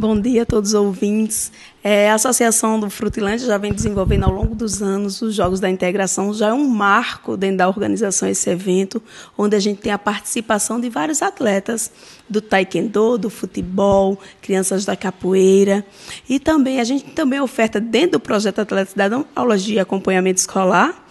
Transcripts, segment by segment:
Bom dia a todos os ouvintes. É, a Associação do Frutilândia já vem desenvolvendo ao longo dos anos os Jogos da Integração, já é um marco dentro da organização esse evento, onde a gente tem a participação de vários atletas do taekwondo, do futebol, crianças da capoeira, e também a gente também oferta dentro do projeto Atleta Cidadão aulas de acompanhamento escolar,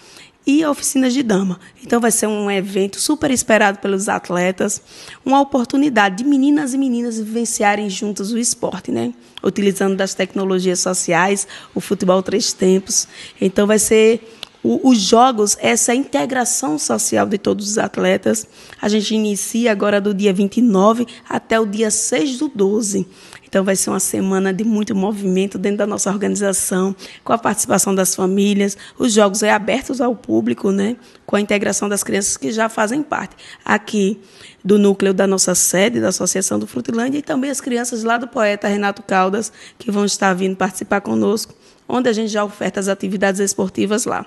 e oficinas de dama. Então vai ser um evento super esperado pelos atletas, uma oportunidade de meninas e meninas vivenciarem juntas o esporte, né? Utilizando das tecnologias sociais, o futebol três tempos. Então vai ser o, os jogos, essa integração social de todos os atletas. A gente inicia agora do dia 29 até o dia 6 do 12. Então, vai ser uma semana de muito movimento dentro da nossa organização, com a participação das famílias. Os jogos é abertos ao público, né? com a integração das crianças que já fazem parte aqui do núcleo da nossa sede, da Associação do Frutilândia, e também as crianças lá do poeta Renato Caldas, que vão estar vindo participar conosco, onde a gente já oferta as atividades esportivas lá.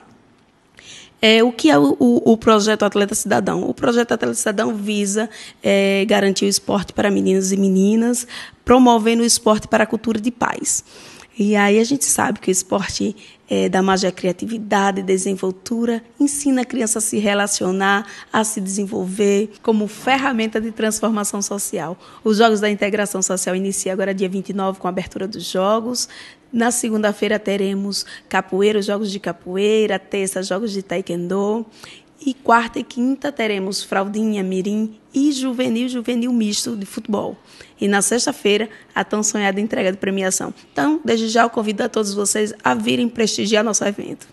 É, o que é o, o, o, projeto Atleta Cidadão? O projeto Atleta Cidadão visa é, garantir o esporte para meninos e meninas, promovendo o esporte para a cultura de paz. E aí a gente sabe que o esporte é, dá mais a criatividade, desenvoltura, ensina a criança a se relacionar, a se desenvolver como ferramenta de transformação social. Os Jogos da Integração Social iniciam agora dia 29 com a abertura dos Jogos. Na segunda-feira teremos capoeira, jogos de capoeira, terça, jogos de taekwondo. E quarta e quinta teremos fraldinha, mirim e juvenil, juvenil misto de futebol. E na sexta-feira, a tão sonhada entrega de premiação. Então, desde já eu convido a todos vocês a virem prestigiar nosso evento.